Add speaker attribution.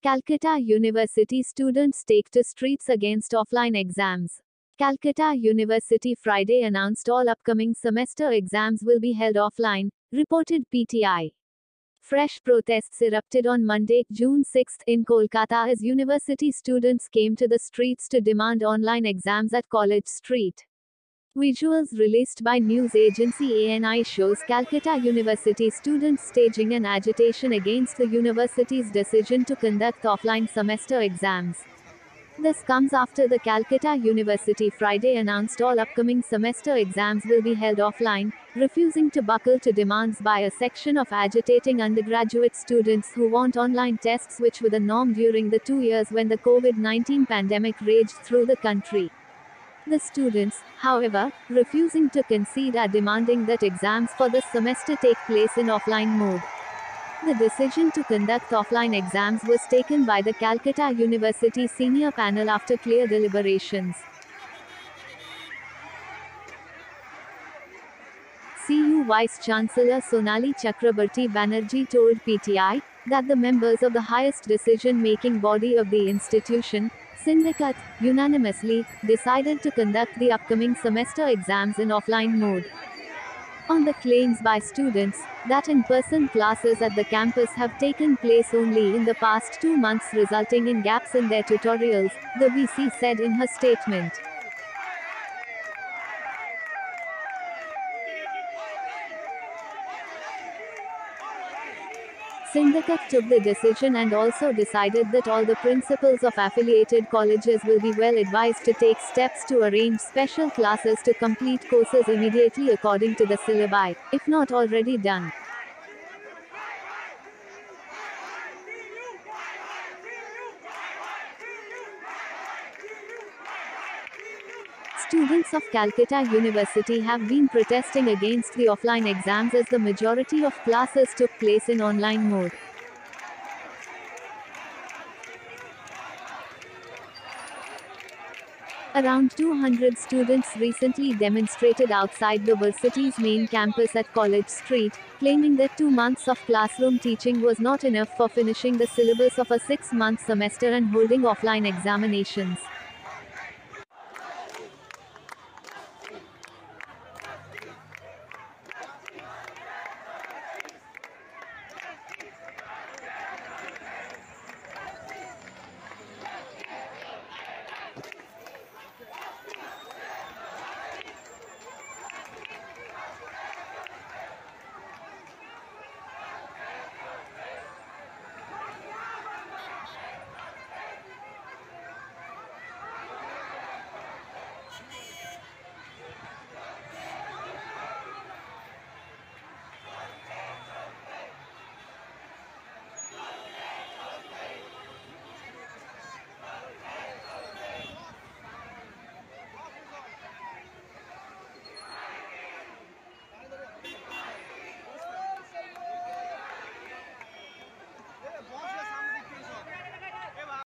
Speaker 1: Calcutta University students take to streets against offline exams. Calcutta University Friday announced all upcoming semester exams will be held offline, reported PTI. Fresh protests erupted on Monday, June 6 in Kolkata as university students came to the streets to demand online exams at College Street. Visuals released by news agency ANI shows Calcutta University students staging an agitation against the university's decision to conduct offline semester exams. This comes after the Calcutta University Friday announced all upcoming semester exams will be held offline, refusing to buckle to demands by a section of agitating undergraduate students who want online tests, which were the norm during the two years when the COVID 19 pandemic raged through the country. The students, however, refusing to concede are demanding that exams for this semester take place in offline mode. The decision to conduct offline exams was taken by the Calcutta University senior panel after clear deliberations. CU Vice Chancellor Sonali Chakraborty Banerjee told PTI that the members of the highest decision making body of the institution, Syndicate, unanimously, decided to conduct the upcoming semester exams in offline mode. On the claims by students that in person classes at the campus have taken place only in the past two months, resulting in gaps in their tutorials, the VC said in her statement. Syndicate took the decision and also decided that all the principals of affiliated colleges will be well advised to take steps to arrange special classes to complete courses immediately according to the syllabi, if not already done. Students of Calcutta University have been protesting against the offline exams as the majority of classes took place in online mode. Around 200 students recently demonstrated outside the university's main campus at College Street, claiming that two months of classroom teaching was not enough for finishing the syllabus of a six month semester and holding offline examinations.